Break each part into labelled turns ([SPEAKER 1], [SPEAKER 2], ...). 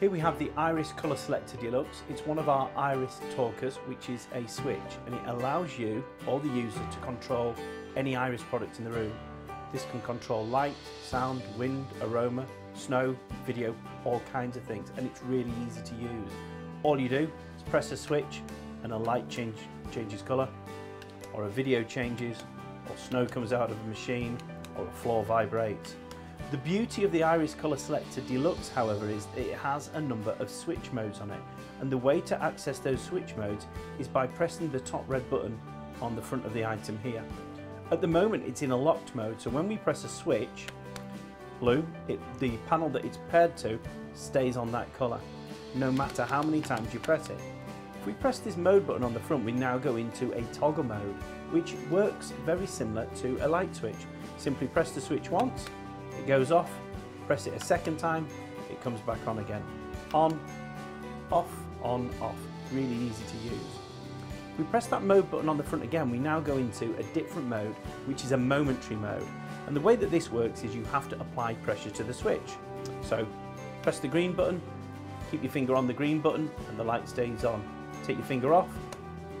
[SPEAKER 1] Here we have the Iris Colour Selector Deluxe. It's one of our Iris talkers, which is a switch, and it allows you, or the user, to control any Iris product in the room. This can control light, sound, wind, aroma, snow, video, all kinds of things, and it's really easy to use. All you do is press a switch and a light change, changes colour, or a video changes, or snow comes out of a machine, or a floor vibrates. The beauty of the Iris Colour Selector Deluxe, however, is it has a number of switch modes on it, and the way to access those switch modes is by pressing the top red button on the front of the item here. At the moment it's in a locked mode, so when we press a switch, blue, it, the panel that it's paired to stays on that colour, no matter how many times you press it. If we press this mode button on the front, we now go into a toggle mode, which works very similar to a light switch. Simply press the switch once, it goes off, press it a second time, it comes back on again. On, off, on, off. Really easy to use. We press that mode button on the front again, we now go into a different mode, which is a momentary mode. And the way that this works is you have to apply pressure to the switch. So press the green button, keep your finger on the green button and the light stays on. Take your finger off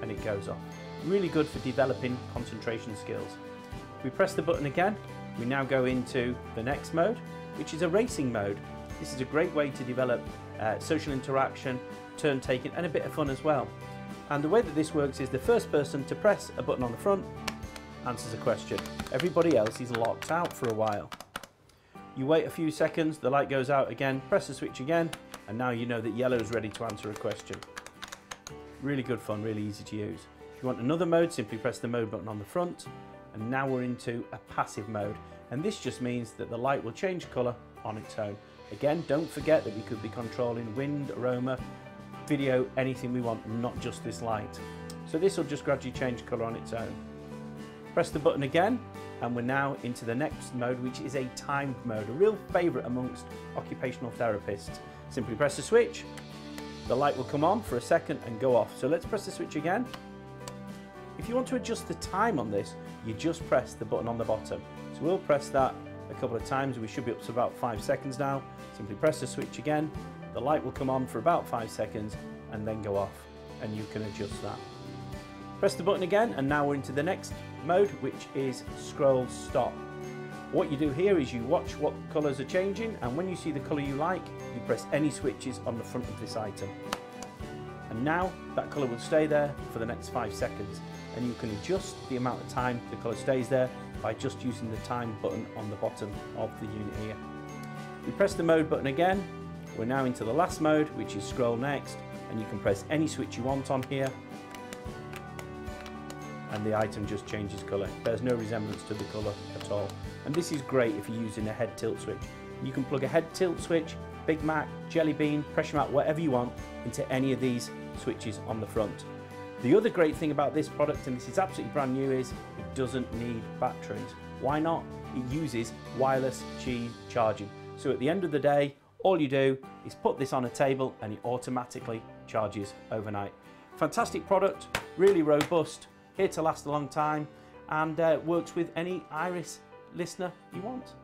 [SPEAKER 1] and it goes off. Really good for developing concentration skills. We press the button again, we now go into the next mode, which is a racing mode. This is a great way to develop uh, social interaction, turn taking, and a bit of fun as well. And the way that this works is the first person to press a button on the front answers a question. Everybody else is locked out for a while. You wait a few seconds, the light goes out again, press the switch again, and now you know that yellow is ready to answer a question. Really good fun, really easy to use. If you want another mode, simply press the mode button on the front, and now we're into a passive mode and this just means that the light will change colour on its own. Again, don't forget that we could be controlling wind, aroma, video, anything we want, not just this light. So this will just gradually change colour on its own. Press the button again and we're now into the next mode which is a timed mode, a real favourite amongst occupational therapists. Simply press the switch, the light will come on for a second and go off. So let's press the switch again if you want to adjust the time on this, you just press the button on the bottom. So we'll press that a couple of times. We should be up to about five seconds now. Simply press the switch again. The light will come on for about five seconds and then go off and you can adjust that. Press the button again and now we're into the next mode which is scroll stop. What you do here is you watch what colours are changing and when you see the colour you like you press any switches on the front of this item. And now that colour will stay there for the next five seconds and you can adjust the amount of time the colour stays there by just using the time button on the bottom of the unit here. We press the mode button again, we're now into the last mode which is scroll next and you can press any switch you want on here and the item just changes colour. There's no resemblance to the colour at all. And this is great if you're using a head tilt switch. You can plug a head tilt switch, Big Mac, Jelly Bean, Pressure Mat, whatever you want into any of these switches on the front. The other great thing about this product, and this is absolutely brand new, is it doesn't need batteries. Why not? It uses wireless Qi charging. So at the end of the day, all you do is put this on a table and it automatically charges overnight. Fantastic product, really robust, here to last a long time, and uh, works with any Iris listener you want.